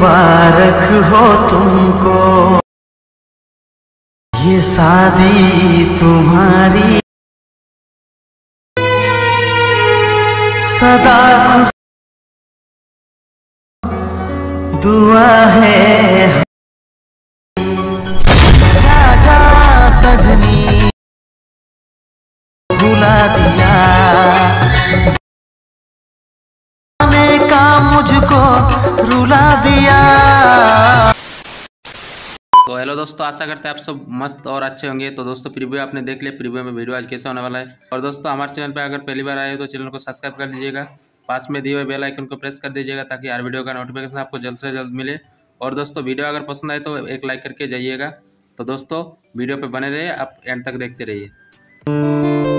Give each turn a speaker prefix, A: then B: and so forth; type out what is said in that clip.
A: मुबारक हो तुमको। ये शादी तुम्हारी। सदा दुआ है मुझको रुला दिया।
B: तो हेलो दोस्तों, आशा करते हैं आप सब मस्त और अच्छे होंगे। तो दोस्तों, प्रीव्यू आपने देख लिया, प्रीव्यू में वीडियो आज कैसे होने वाला है। और दोस्तों, हमारे चैनल पर अगर पहली बार आए तो चैनल को सब्सक्राइब कर दीजिएगा। पास में दिए हुए बेल आइकन को प्रेस कर दीजिएगा ताकि हर वीडियो का नोटिफिकेशन आपको जल्द से जल्द मिले। और दोस्तों, वीडियो अगर पसंद आए तो एक लाइक करके जाइएगा। तो दोस्तों, वीडियो पे बने रहिए, आप एंड तक देखते रहिए।